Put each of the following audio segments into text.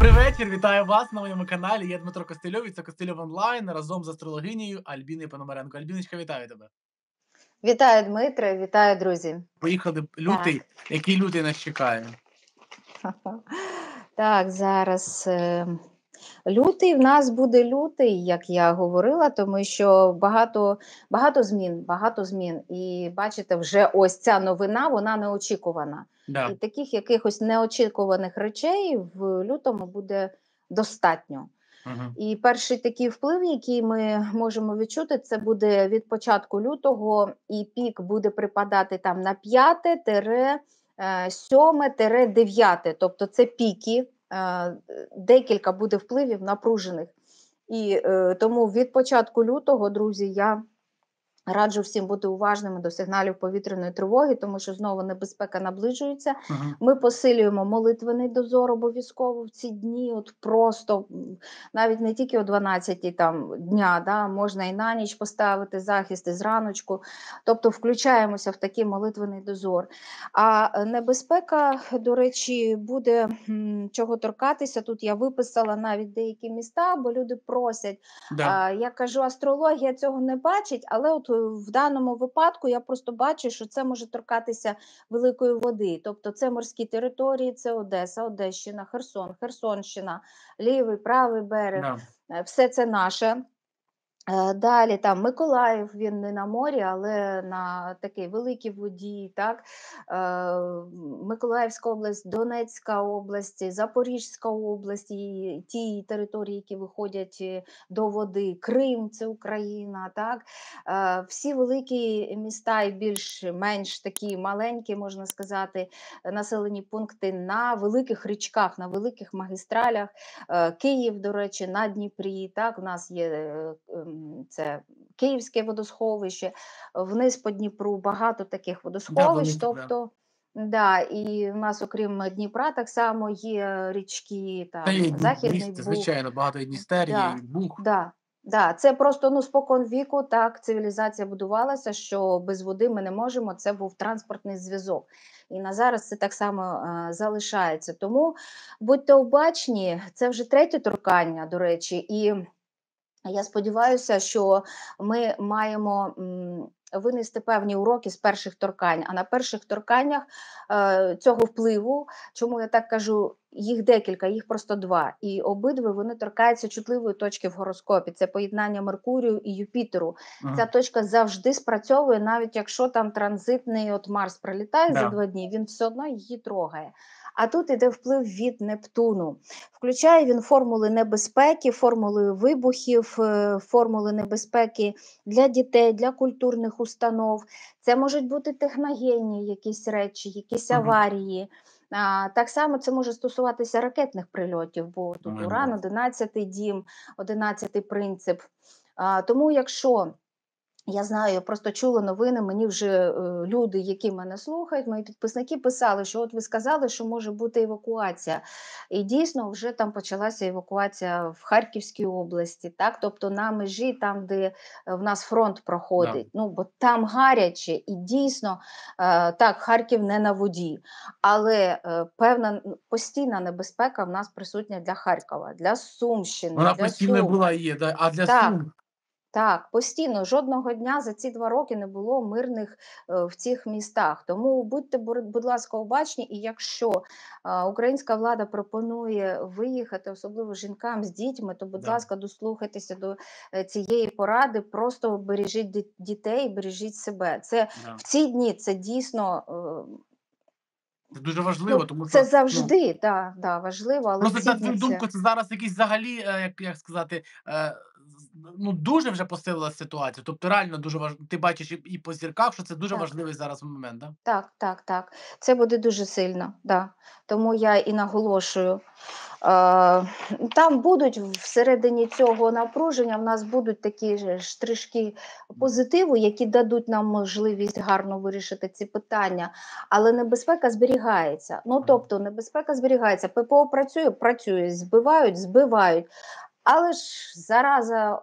Добрий вітаю вас на моєму каналі. Я Дмитро Костельов, і це Костельов онлайн разом з астрологинею Альбіною Пономаренко. Альбіночка, вітаю тебе. Вітаю, Дмитро, вітаю, друзі. Поїхали лютий. Який лютий нас чекає? Так, зараз е, лютий в нас буде лютий, як я говорила, тому що багато багато змін, багато змін. І бачите, вже ось ця новина, вона неочікувана. Да. І таких якихось неочікуваних речей в лютому буде достатньо. Угу. І перший такий вплив, який ми можемо відчути, це буде від початку лютого, і пік буде припадати там на 5-7-9, тобто це піки, декілька буде впливів напружених. І е, тому від початку лютого, друзі, я Раджу всім бути уважними до сигналів повітряної тривоги, тому що знову небезпека наближується. Угу. Ми посилюємо молитвений дозор обов'язково в ці дні. От просто навіть не тільки о 12 там дня, да, можна і на ніч поставити захист і зраночку. Тобто включаємося в такий молитвений дозор. А небезпека, до речі, буде чого торкатися. Тут я виписала навіть деякі міста, бо люди просять. Да. А, я кажу, астрологія цього не бачить, але от е, в даному випадку я просто бачу, що це може торкатися великої води. Тобто це морські території, це Одеса, Одещина, Херсон, Херсонщина, лівий, правий берег. Да. Е, Все це наше. Е, Далі там Миколаїв, він не на морі, але на такій великій воді. Так? Е, Миколаївська область, Донецька область, Запорізька область, і ті території, які виходять е, до води, Крим, це Україна. Так? Всі великі міста і більш-менш такі маленькі, можна сказати, населені пункти на великих річках, на великих магістралях. Київ, до речі, на Дніпрі. Так, у нас є це Київське водосховище, вниз по Дніпру багато таких водосховищ. да. тобто, да, і у нас, окрім Дніпра, так само є річки, там, Та Західний місце, Буг. звичайно, багато і Дністер, є, Да. і Буг. Да, да, це просто ну спокон віку так цивілізація будувалася, що без води ми не можемо. Це був транспортний зв'язок. І на зараз це так само е, залишається. Тому будьте обачні, це вже третє торкання, до речі, і я сподіваюся, що ми маємо винести певні уроки з перших торкань. А на перших торканнях е, цього впливу, чому я так кажу, їх декілька, їх просто два. І обидві вони торкаються чутливої точки в гороскопі. Це поєднання Меркурію і Юпітеру. Ага. Ця точка завжди спрацьовує, навіть якщо там транзитний от Марс прилітає за два дні, він все одно її трогає. А тут іде вплив від Нептуну. Включає він формули небезпеки, формули вибухів, е, формули небезпеки для дітей, для культурних установ. Це можуть бути техногенні якісь речі, якісь аварії. А, так само це може стосуватися ракетних прильотів, бо тут уран, да. 11 дім, 11 принцип. А, тому якщо я знаю, я просто чула новини. Мені вже е, люди, які мене слухають, мої підписники писали, що от ви сказали, що може бути евакуація. І дійсно вже там почалася евакуація в Харківській області, так тобто на межі, там, де е, в нас фронт проходить. Ну бо там гаряче, і дійсно е, так, Харків не на воді, але певна постійна небезпека в нас присутня для Харкова, для Сумщини. Вона для постійно Сум. була і є, да. а для Так. Сум Так, постійно жодного дня за ці два роки не було мирних е, в цих містах. Тому будьте, будь ласка, обачні. І якщо е, українська влада пропонує виїхати, особливо жінкам з дітьми, то, будь Да. ласка, дослухайтеся до е, цієї поради. Просто бережіть дітей, бережіть себе. Це да. в ці дні це дійсно це дуже важливо, ну, тому що це ну, завжди да, да, важливо, але Просто на твою думку, це зараз якийсь взагалі, е, як, як сказати, е, ну дуже вже посилилася ситуація. Тобто, реально дуже важ... Ти бачиш і, і по зірках, що це дуже Так. важливий зараз момент, да? Так, так, так. Це буде дуже сильно, да. Тому я і наголошую. Е, там будуть всередині цього напруження, в нас будуть такі ж штришки позитиву, які дадуть нам можливість гарно вирішити ці питання, але небезпека зберігається. Ну, тобто, небезпека зберігається. ППО працює, працює, збивають, збивають. Але ж зараза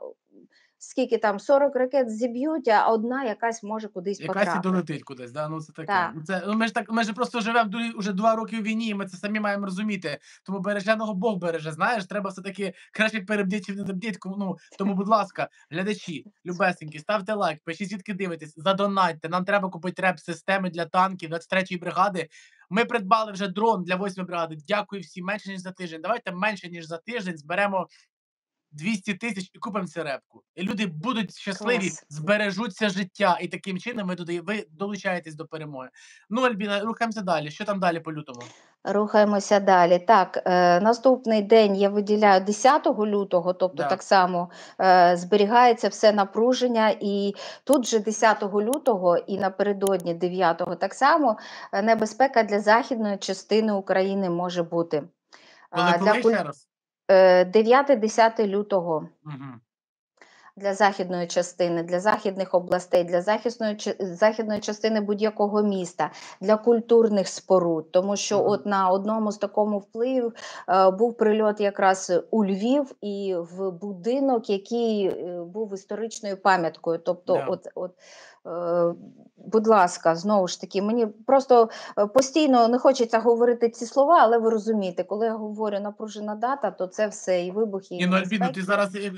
скільки там 40 ракет зіб'ють, а одна якась може кудись Якась і потрапити. долетить кудись, да, ну це таке. Так. Ну це ну ми ж так ми ж просто живемо уже 2 роки в війні, і ми це самі маємо розуміти. Тому береженого Бог береже. Знаєш, треба все-таки краще перебдіть, не добдіть. Ну, тому, будь ласка, глядачі, любесенькі, ставте лайк, пишіть звідки дивитесь, задонатьте. Нам треба купити реп-системи для танків 23-ї бригади. Ми придбали вже дрон для 8-ї бригади. Дякую всім менше ніж за тиждень. Давайте менше ніж за тиждень зберемо 200 тисяч і купимо цю репку. І люди будуть щасливі, Клас. збережуться життя. І таким чином ви туди ви долучаєтесь до перемоги. Ну, Альбіна, рухаємося далі. Що там далі по лютому? Рухаємося далі. Так, е, наступний день я виділяю 10 лютого, тобто Да. так само е, зберігається все напруження, і тут же 10 лютого і напередодні 9 так само е, небезпека для західної частини України може бути. Коли коли для ще раз? Е, 9-10 лютого Угу. для західної частини, для західних областей, для захисної західної частини будь-якого міста, для культурних споруд. Тому що Мгм. от на одному з такому впливів е, був прильот якраз у Львів і в будинок, який е, був історичною пам'яткою. Тобто, Да. от, от е, будь ласка, знову ж таки, мені просто е, постійно не хочеться говорити ці слова, але ви розумієте, коли я говорю напружена дата, то це все і вибухи, і Ні, ну Альбіно, ти зараз я-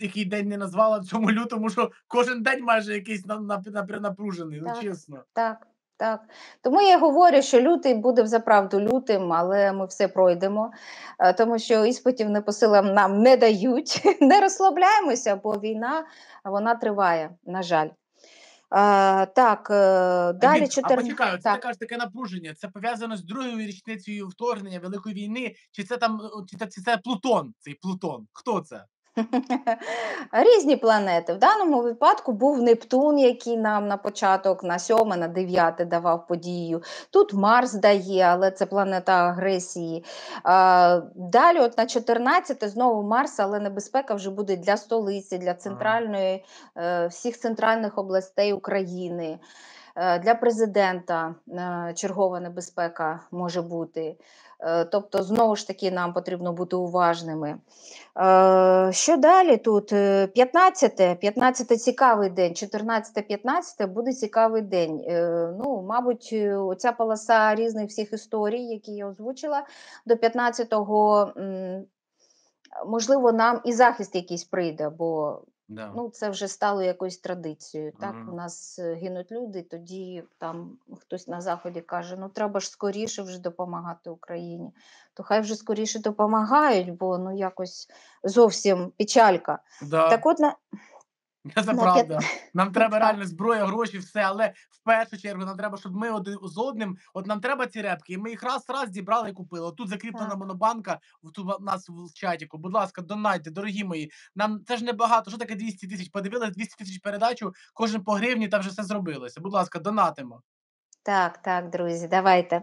який день не назвала в цьому лютому, що кожен день майже якийсь на, на, на, напружений, ну чесно. Так, так. Тому я говорю, що лютий буде взаправду лютим, але ми все пройдемо, е, тому що іспитів не по силам нам не дають. Не розслабляємося, бо війна вона триває, на жаль. Е, так, е, далі Альбін, а 14... це так. ти кажеш таке напруження. Це пов'язано з другою річницею вторгнення Великої війни, чи це там о, чи це, чи це Плутон? Цей Плутон? Хто це? Різні планети. В даному випадку був Нептун, який нам на початок, на 7, на 9 давав подію. Тут Марс дає, але це планета агресії. Далі, от на 14 знову Марс, але небезпека вже буде для столиці, для центральної, е, всіх центральних областей України. Е, Для президента е, чергова небезпека може бути. Е, Тобто, знову ж таки, нам потрібно бути уважними. Що далі тут? Е, 15, 15 цікавий день, 14-15 буде цікавий день. Ну, мабуть, оця полоса різних всіх історій, які я озвучила, до 15-го, можливо, нам і захист якийсь прийде, бо Да. ну, це вже стало якоюсь традицією. Так? Мгм. У нас е, гинуть люди, тоді там хтось на Заході каже, ну треба ж скоріше вже допомагати Україні. То хай вже скоріше допомагають, бо ну якось зовсім печалька. Да. Так от на, Це на правда. Нам треба Так. реально зброя, гроші, все, але в першу чергу нам треба, щоб ми один з одним, от нам треба ці репки, і ми їх раз раз зібрали і купили. От тут закріплена Так. монобанка, в- тут у нас в чатіку. Будь ласка, донайте, дорогі мої. Нам це ж не багато. Що таке 200 тисяч? Подивилися 200 тисяч передачу, кожен по гривні, та вже все зробилося. Будь ласка, донатимо. Так, так, друзі, давайте.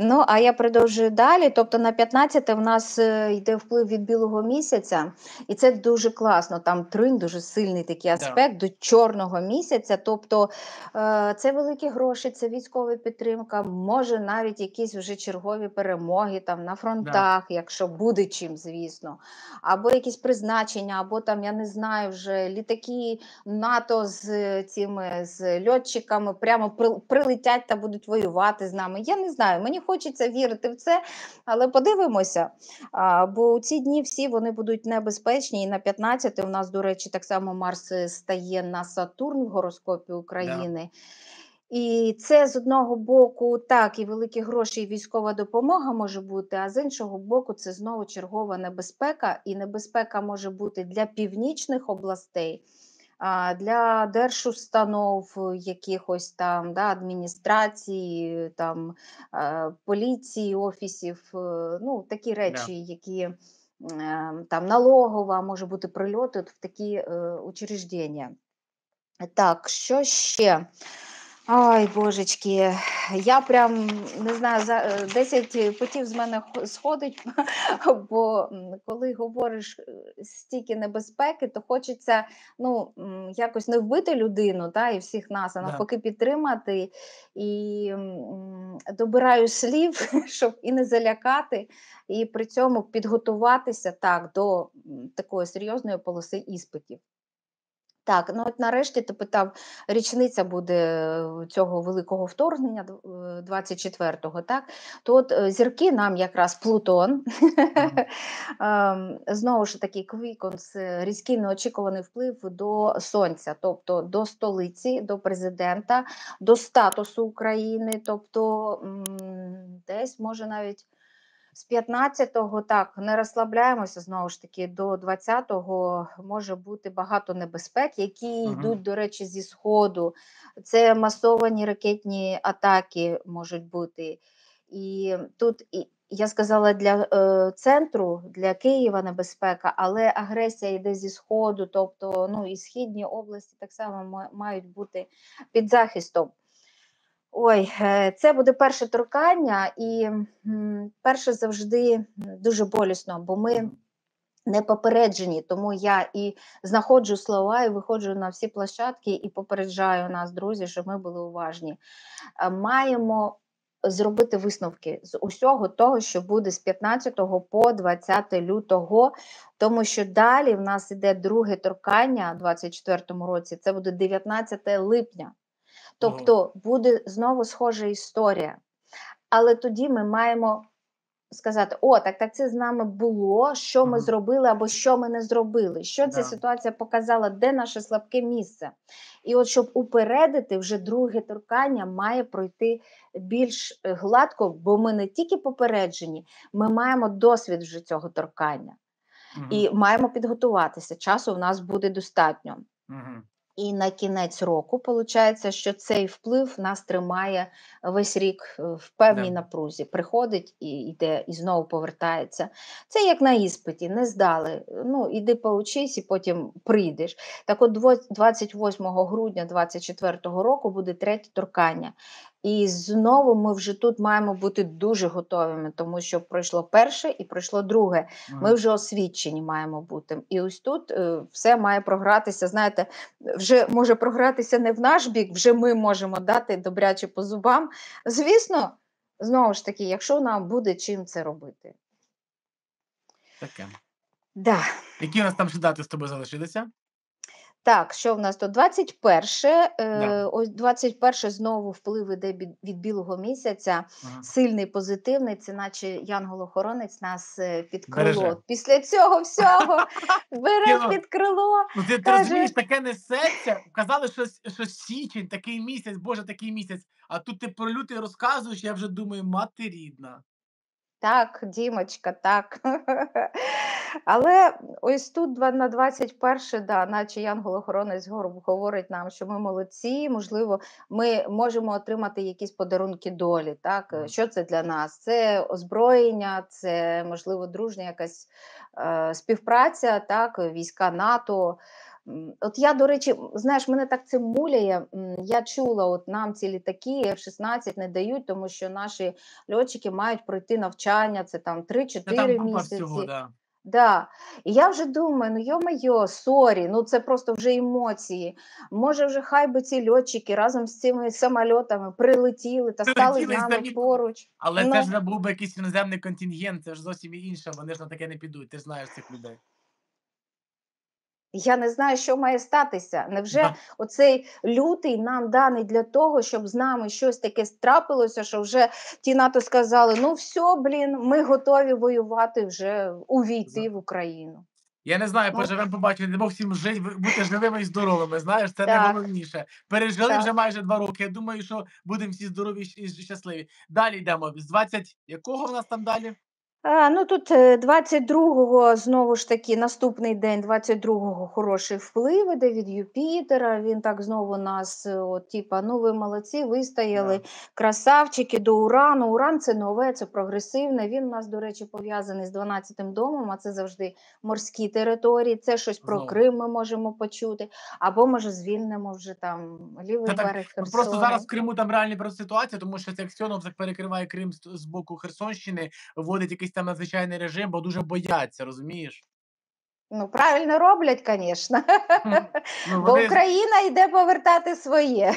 Ну, а я продовжую далі. Тобто на 15 в нас е, йде вплив від білого місяця, і це дуже класно. Там трин, дуже сильний такий аспект до чорного місяця. Тобто е, це великі гроші, це військова підтримка, може навіть якісь вже чергові перемоги там на фронтах, якщо буде чим, звісно, або якісь призначення, або там, я не знаю, вже літаки НАТО з е, цими з льотчиками прямо при- прилетять та будуть воювати з нами. Я не знаю, мені хочеться вірити в це, але подивимося. А, бо ці дні всі вони будуть небезпечні. І на 15 у нас, до речі, так само Марс е, стає на Сатурн в гороскопі України. І це з одного боку так, і великі гроші, і військова допомога може бути, а з іншого боку, це знову чергова небезпека, і небезпека може бути для північних областей, для держустанов якихось там да, адміністрації, там, е, поліції, офісів, е, ну, такі речі, які е, там налогова, може бути прильоти в такі учреждення. Так, що ще? Ой, божечки, я прям не знаю, за е, 10 потів з мене сходить, бо коли говориш е, стільки небезпеки, то хочеться ну, якось не вбити людину та, і всіх нас, а навпаки підтримати. І добираю слів, щоб і не залякати, і при цьому підготуватися так до такої серйозної полоси іспитів. Так, ну от нарешті ти питав, річниця буде е, цього великого вторгнення дв- е, 24-го, так? То от е, зірки нам якраз Плутон, ем, знову ж таки, Квікон це різкий неочікуваний вплив до Сонця, тобто до столиці, до президента, до статусу України, тобто десь може навіть. З 15-го так не розслабляємося знову ж таки. До 20-го може бути багато небезпек, які Мгм. йдуть, до речі, зі сходу. Це масовані ракетні атаки можуть бути. І тут і я сказала для е, центру, для Києва небезпека, але агресія йде зі сходу, тобто ну і східні області так само мають бути під захистом. Ой, е, це буде перше торкання, і перше завжди дуже болісно, бо ми не попереджені. Тому я і знаходжу слова, і виходжу на всі площадки і попереджаю нас, друзі, щоб ми були уважні. Е, Маємо зробити висновки з усього того, що буде з 15 по 20 лютого, тому що далі в нас іде друге торкання у 24 році. Це буде 19 липня. Тобто буде знову схожа історія. Але тоді ми маємо сказати: о, так, так це з нами було, що ми зробили або що ми не зробили. Що ця ситуація показала, де наше слабке місце. І от щоб упередити, вже друге торкання має пройти більш е, гладко, бо ми не тільки попереджені, ми маємо досвід вже цього торкання і маємо підготуватися. Часу в нас буде достатньо. Мгм. І на кінець року виходить, що цей вплив нас тримає весь рік е, в певній yeah. напрузі. Приходить і йде, і знову повертається. Це як на іспиті, не здали. Ну, іди поучись і потім прийдеш. Так от 28 грудня 2024 року буде третє торкання. І знову ми вже тут маємо бути дуже готовими, тому що пройшло перше і пройшло друге. Ми вже освічені маємо бути. І ось тут е, все має програтися. Знаєте, вже може програтися не в наш бік, вже ми можемо дати добряче по зубам. Звісно, знову ж таки, якщо нам буде чим це робити. Таке. Да. Які у нас там ще дати з тобою залишилися? Так, що в нас тут? 21, Да. е, ось 21 знову вплив іде від, білого місяця, Ага. сильний, позитивний, це наче янгол-охоронець нас е, під Береже. Після цього всього бере під крило. Ну, ти, ти розумієш, таке несеться. Казали, що, що січень, такий місяць, боже, такий місяць. А тут ти про лютий розказуєш, я вже думаю, мати рідна. Так, Дімочка, так. Але ось тут два- на 21, да, наче Янгол-охоронець говорить нам, що ми молодці, можливо, ми можемо отримати якісь подарунки долі. Так? Що це для нас? Це озброєння, це, можливо, дружня якась е, співпраця, так? війська НАТО. От я, до речі, знаєш, мене так це муляє. Я чула, от нам ці літаки F-16 не дають, тому що наші льотчики мають пройти навчання, це там Це там 3-4 купа місяці. всього, да. Да. І я вже думаю, ну йо-моє, sorry, ну це просто вже емоції. Може, вже хай би ці льотчики разом з цими самольотами прилетіли та стали з нами самі- поруч. Але Ну. це ж не був би якийсь іноземний контингент, це ж зовсім інше, вони ж на таке не підуть. Ти ж знаєш цих людей. Я не знаю, що має статися. Невже Да. оцей лютий нам даний для того, щоб з нами щось таке трапилося, що вже ті НАТО сказали: ну все, блін, ми готові воювати вже увійти в Україну. Я не знаю, поживемо, побачимо, не Бог всім жить, бути живими і здоровими. Знаєш, це Так. найголовніше. Пережили Так. вже майже два роки. Я думаю, що будемо всі здорові і щасливі. Далі йдемо. З 20 якого в нас там далі? А, ну тут е, 22-го знову ж таки наступний день, 22-го хороший вплив іде від Юпітера. Він так знову нас, е, от, типа, ну ви молодці, вистояли, Да. красавчики до урану. Уран це нове, це прогресивне. Він у нас, до речі, пов'язаний з 12-м домом, а це завжди морські території. Це щось про. Крим ми можемо почути. Або може звільнимо вже там лівий Це так, берег Ну, Херсона. просто зараз в Криму там реальні ситуація, тому що це Аксьонов перекриває Крим з, з боку Херсонщини, вводить якийсь там надзвичайний режим, бо дуже бояться, розумієш? Ну, правильно роблять, звісно. Ну, Бо вони Україна йде повертати своє.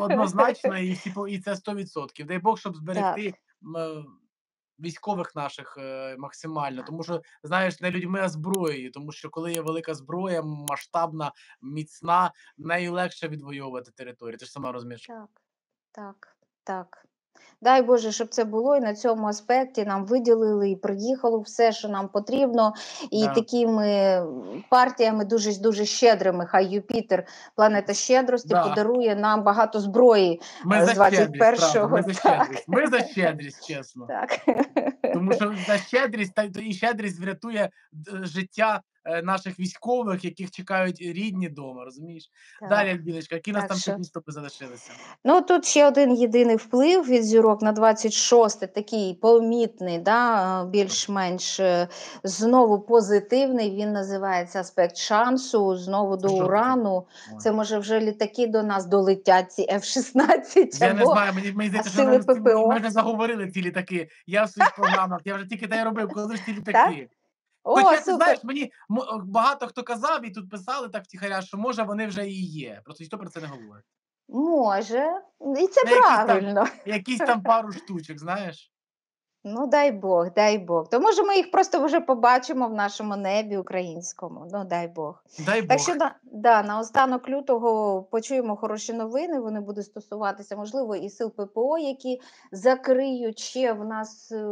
однозначно, і, і це 100%. Дай Бог, щоб зберегти м, військових наших е, максимально, тому що знаєш, не людьми, а зброєю. Тому що коли є велика зброя, масштабна, міцна, нею легше відвоювати територію. Ти ж сама розумієш. Так, так, так. Дай Боже, щоб це було, і на цьому аспекті нам виділили і приїхало все, що нам потрібно, і Да. такими партіями дуже дуже щедрими. Хай Юпітер, планета щедрості, Да. подарує нам багато зброї. Ми Е, з 21-го, щедрість, ми так. Ми за щедрість, чесно. Так. Тому що за щедрість та і щедрість врятує життя е, наших військових, яких чекають рідні дома, розумієш? Далі, Так. Альбіночка, які у нас там що- ще відступи залишилися? Ну тут ще один єдиний вплив від зірок на 26, такий помітний, да, е, більш-менш е, знову позитивний. Він називається аспект шансу. Знову до Що урану. Ой. Це може вже літаки до нас долетять, ці F-16. Я не знаю, мені, мені здається, що ми, ми вже заговорили ці літаки. Я в своїх програмах, я вже тільки те робив, коли ж ці літаки. О, Хоча ти знаєш, мені багато хто казав і тут писали так втіхаря, що може вони вже і є. Просто ніхто про це не говорить. Може, і це Ну, якісь там- правильно. Якісь там пару штучок, знаєш. Ну, дай Бог, дай Бог. То може ми їх просто вже побачимо в нашому небі українському. Ну, дай Бог. Дай Бог. Так що на, да, на останок лютого почуємо хороші новини. Вони будуть стосуватися, можливо, і сил ППО, які закриють ще в нас е,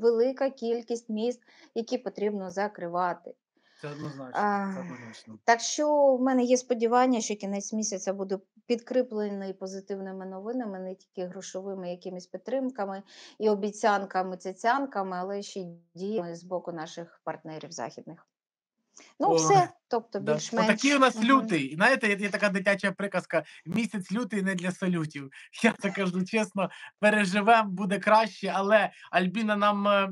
велика кількість міст, які потрібно закривати. Це однозначно. А, Це однозначно. Так що в мене є сподівання, що кінець місяця буде підкріплений позитивними новинами, не тільки грошовими якимись підтримками і обіцянками, цяцянками, але ще й діями з боку наших партнерів західних. Ну, Ой, все, тобто Да. більш-менш. Отакий у нас Мгм. лютий. Знаєте, є, є така дитяча приказка: місяць лютий не для салютів. Я це кажу чесно, переживемо, буде краще, але Альбіна нам.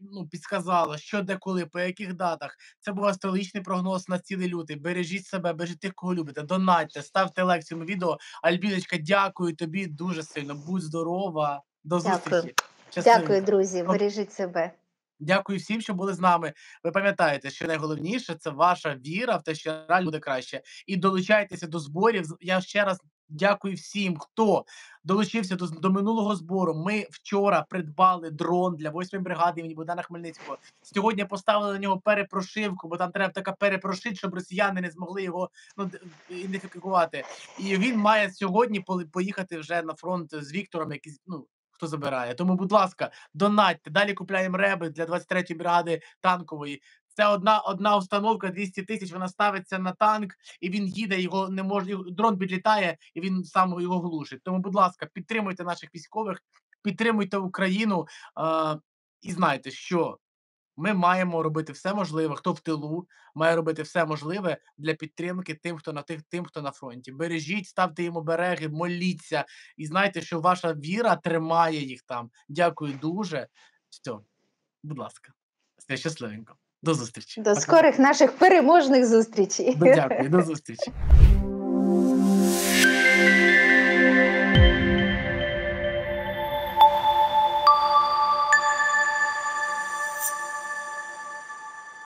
Ну, підсказала, що де коли, по яких датах. Це був астрологічний прогноз на цілий лютий. Бережіть себе, бережіть тих, кого любите. Донатьте, ставте лайк цьому відео. Альбіночка, дякую тобі дуже сильно. Будь здорова. До зустрічі. Щасливо. Дякую, друзі. Бережіть себе. Дякую всім, що були з нами. Ви пам'ятаєте, що найголовніше це ваша віра в те, що реально буде краще. І долучайтеся до зборів. Я ще раз дякую всім, хто долучився до, до минулого збору. Ми вчора придбали дрон для 8-ї бригади імені Богдана Хмельницького. Сьогодні поставили на нього перепрошивку, бо там треба така перепрошить, щоб росіяни не змогли його ну, ідентифікувати. І він має сьогодні поїхати вже на фронт з Віктором, який ну. Хто забирає? Тому, будь ласка, донатьте. Далі купляємо реби для 23-ї бригади танкової. Це одна одна установка 200 тисяч. Вона ставиться на танк, і він їде. Його не може дрон підлітає, і він сам його глушить. Тому, будь ласка, підтримуйте наших військових, підтримуйте Україну а, і знайте, що ми маємо робити все можливе. Хто в тилу має робити все можливе для підтримки тим, хто на тих, тим, хто на фронті. Бережіть, ставте їм обереги, моліться і знайте, що ваша віра тримає їх там. Дякую дуже. Все, будь ласка, все щасливенько. До зустрічі. До Пока. скорих наших переможних зустрічей. Дякую, до зустрічі.